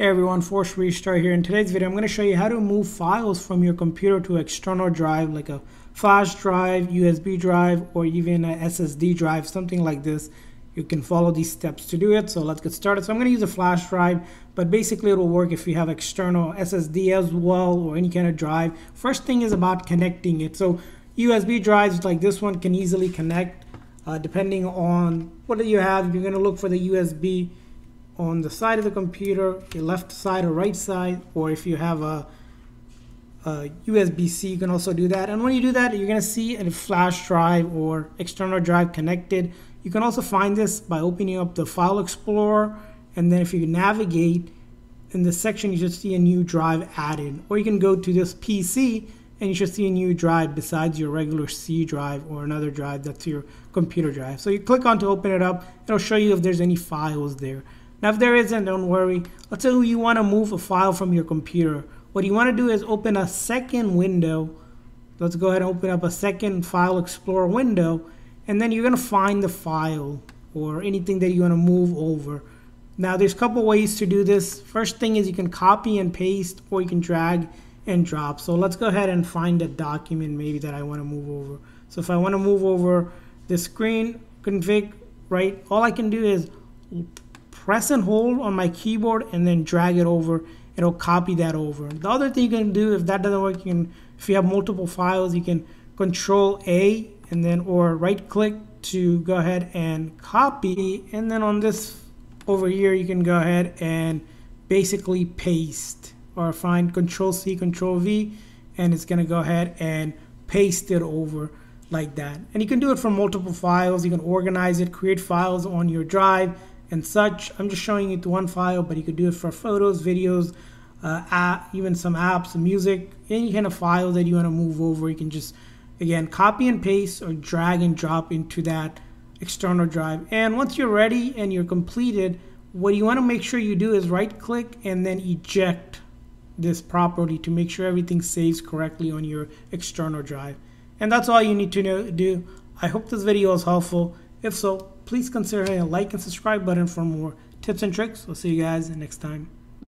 Hey everyone, Force Restart here. In today's video, I'm going to show you how to move files from your computer to external drive like a flash drive, USB drive, or even a SSD drive, something like this. You can follow these steps to do it. So let's get started. So I'm going to use a flash drive, but basically it'll work if you have external SSD as well or any kind of drive. First thing is about connecting it. So USB drives like this one can easily connect uh, depending on what do you have. You're going to look for the USB on the side of the computer, your left side or right side, or if you have a, a USB-C, you can also do that. And when you do that, you're gonna see a flash drive or external drive connected. You can also find this by opening up the File Explorer, and then if you navigate in this section, you should see a new drive added. Or you can go to this PC and you should see a new drive besides your regular C drive or another drive that's your computer drive. So you click on to open it up, it'll show you if there's any files there. Now if there isn't, don't worry. Let's say you want to move a file from your computer. What you want to do is open a second window. Let's go ahead and open up a second File Explorer window. And then you're going to find the file or anything that you want to move over. Now there's a couple ways to do this. First thing is you can copy and paste or you can drag and drop. So let's go ahead and find a document maybe that I want to move over. So if I want to move over the screen config, right, all I can do is press and hold on my keyboard and then drag it over. It'll copy that over. The other thing you can do if that doesn't work you can if you have multiple files you can control A and then or right click to go ahead and copy. And then on this over here you can go ahead and basically paste or find control C control V and it's gonna go ahead and paste it over like that. And you can do it from multiple files. You can organize it create files on your drive and such. I'm just showing it to one file, but you could do it for photos, videos, uh, app, even some apps, music, any kind of file that you want to move over. You can just, again, copy and paste or drag and drop into that external drive. And once you're ready and you're completed, what you want to make sure you do is right click and then eject this properly to make sure everything saves correctly on your external drive. And that's all you need to know, do. I hope this video was helpful. If so, please consider hitting a like and subscribe button for more tips and tricks. We'll see you guys next time.